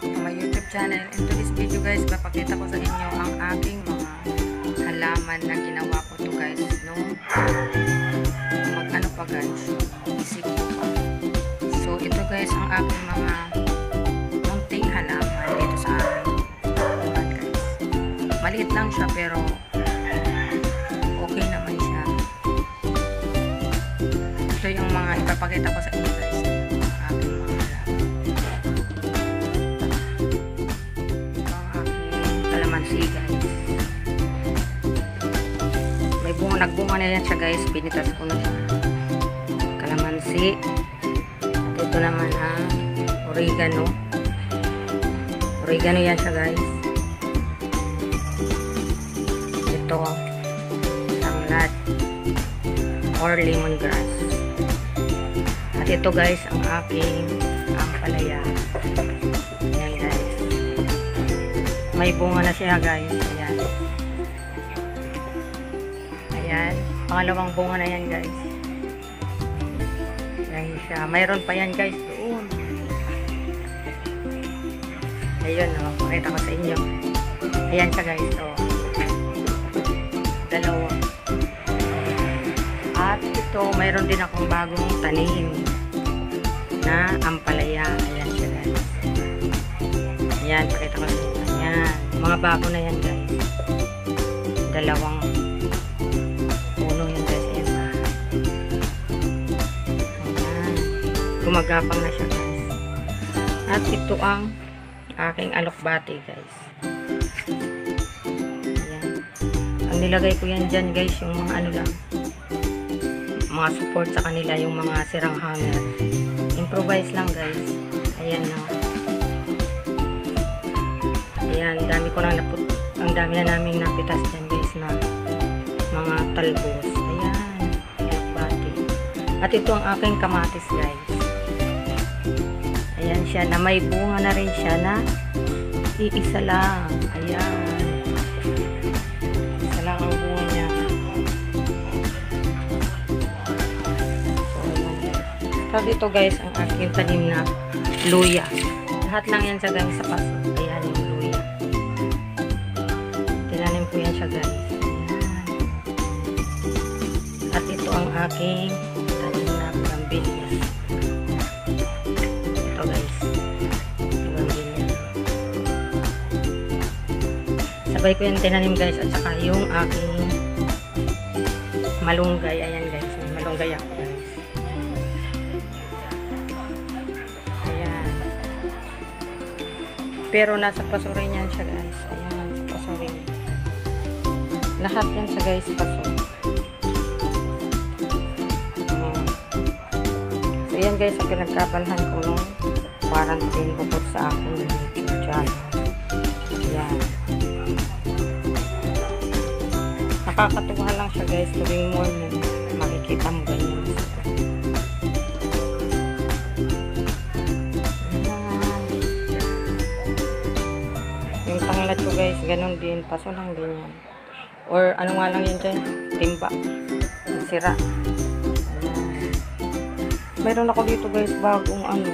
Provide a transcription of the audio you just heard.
back to my YouTube channel. In today's video guys, papakita ko sa inyo ang aking mga halaman na ginawa ko to guys. Nung mag ano pa guys, pa. So ito guys ang aking mga munting halaman dito sa amin. Ayan, guys. Maliit lang siya pero okay naman siya. Ito yung mga ipapakita ko sa inyo nagbunga na yan siya guys. Pinitas ko na siya. Kalamansi. At ito naman ang oregano. Oregano yan siya guys. Ito tanglad or lemongrass. At ito guys ang aking ampalaya. Ayan guys. May bunga na siya guys. Ayan. Ayan. Pangalawang bunga na yan guys. Ayan siya. Mayroon pa yan guys doon. Ayun o. Oh. Pakita ko sa inyo. Ayan siya guys. O. Dalawa. At ito, mayroon din akong bagong tanim na ampalaya. Ayan siya guys. Ayan, pakita ko sa inyo. Ayan. Mga bago na yan guys. Dalawang Gumagapang na siya guys. At ito ang aking alokbati guys. Ayan. Ang nilagay ko yan dyan guys, yung mga ano lang, mga support sa kanila, yung mga sirang hanger. Improvise lang guys. Ayan no. Ayan, dami ko lang naput, ang dami na namin napitas dyan guys na mga talbos. Ayan. At ito ang aking kamatis guys. Ayan siya, na may bunga na rin siya na iisa lang. Ayan. Isa lang ang bunga niya. So, ayan. Tapos ito guys, ang aking tanim na luya. Lahat lang yan sa guys sa paso. Ayan yung luya. Tinanim ko yan siya guys. Ayan. At ito ang aking Sabay ko yung tinanim guys at saka yung aking malunggay. Ayan guys. May malunggay ako guys. Ayan. Pero nasa paso rin yan siya guys. Ayan. Sa paso rin. Lahat yan siya guys. Paso. Ayan. So yan guys ang pinagkabalhan ko nung quarantine bukod sa aking YouTube channel. Nakakatuwa lang siya guys tuwing morning. Makikita mo ganyan. Yung tanglad ko guys, ganun din. Paso lang din. Or ano nga lang yun dyan? Timba. Sira. Meron ako dito guys bagong ano.